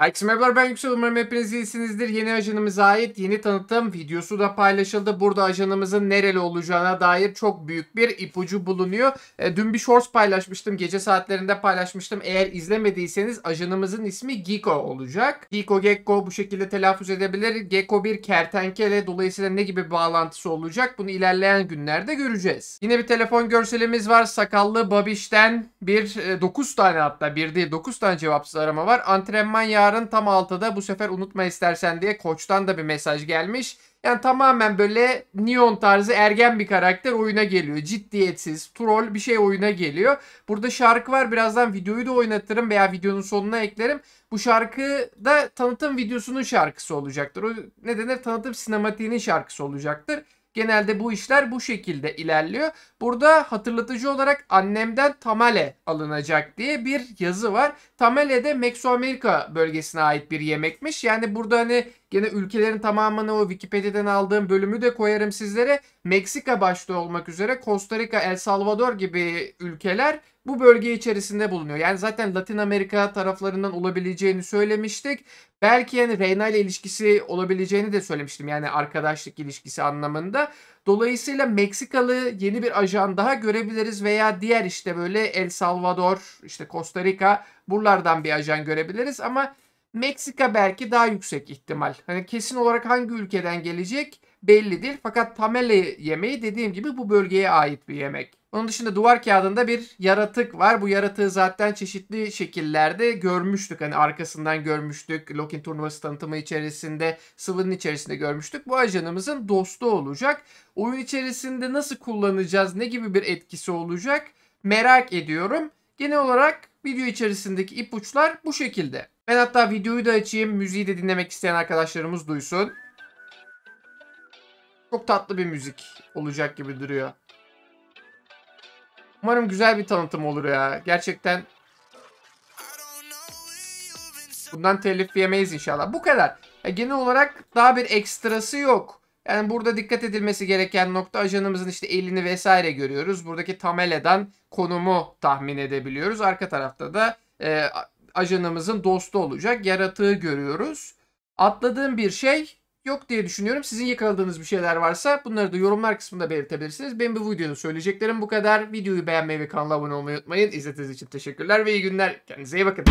Herkese merhabalar ben Yüksel umarım hepiniz iyisinizdir. Yeni ajanımıza ait yeni tanıtım videosu da paylaşıldı. Burada ajanımızın nereli olacağına dair çok büyük bir ipucu bulunuyor. E, dün bir shorts paylaşmıştım. Gece saatlerinde paylaşmıştım. Eğer izlemediyseniz ajanımızın ismi Giko olacak. Giko Gekko bu şekilde telaffuz edebilir. Gecko bir kertenkele dolayısıyla ne gibi bağlantısı olacak bunu ilerleyen günlerde göreceğiz. Yine bir telefon görselimiz var. Sakallı Babiş'ten bir e, 9 tane hatta bir değil 9 tane cevapsız arama var. Antrenman yarın tam altıda bu sefer unutma istersen diye koçtan da bir mesaj gelmiş. Yani tamamen böyle neon tarzı ergen bir karakter oyuna geliyor. Ciddiyetsiz, troll bir şey oyuna geliyor. Burada şarkı var. Birazdan videoyu da oynatırım veya videonun sonuna eklerim. Bu şarkı da tanıtım videosunun şarkısı olacaktır. O ne denir? Tanıtım sinematiğinin şarkısı olacaktır. Genelde bu işler bu şekilde ilerliyor. Burada hatırlatıcı olarak annemden tamale alınacak diye bir yazı var. Tamale de Mesoamerika bölgesine ait bir yemekmiş. Yani burada hani gene ülkelerin tamamını o Wikipedia'dan aldığım bölümü de koyarım sizlere. Meksika başta olmak üzere Costa Rica, El Salvador gibi ülkeler bu bölge içerisinde bulunuyor. Yani zaten Latin Amerika taraflarından olabileceğini söylemiştik. Belki yani Reyna ile ilişkisi olabileceğini de söylemiştim. Yani arkadaşlık ilişkisi anlamında. Dolayısıyla Meksikalı yeni bir ajan daha görebiliriz veya diğer işte böyle El Salvador, işte Costa Rica buralardan bir ajan görebiliriz ama Meksika belki daha yüksek ihtimal. Hani kesin olarak hangi ülkeden gelecek belli değil. Fakat tamale yemeği dediğim gibi bu bölgeye ait bir yemek. Onun dışında duvar kağıdında bir yaratık var. Bu yaratığı zaten çeşitli şekillerde görmüştük. Hani arkasından görmüştük. Lokin turnuvası tanıtımı içerisinde, sıvının içerisinde görmüştük. Bu ajanımızın dostu olacak. Oyun içerisinde nasıl kullanacağız, ne gibi bir etkisi olacak merak ediyorum. Genel olarak video içerisindeki ipuçlar bu şekilde. Ben hatta videoyu da açayım. Müziği de dinlemek isteyen arkadaşlarımız duysun. Çok tatlı bir müzik olacak gibi duruyor. Umarım güzel bir tanıtım olur ya. Gerçekten bundan telif yemeyiz inşallah. Bu kadar. Ya genel olarak daha bir ekstrası yok. Yani burada dikkat edilmesi gereken nokta ajanımızın işte elini vesaire görüyoruz. Buradaki tabeladan konumu tahmin edebiliyoruz. Arka tarafta da e, ajanımızın dostu olacak yaratığı görüyoruz. Atladığım bir şey yok diye düşünüyorum. Sizin yakaladığınız bir şeyler varsa bunları da yorumlar kısmında belirtebilirsiniz. Benim bu videoda söyleyeceklerim bu kadar. Videoyu beğenmeyi ve kanala abone olmayı unutmayın. İzlediğiniz için teşekkürler ve iyi günler. Kendinize iyi bakın.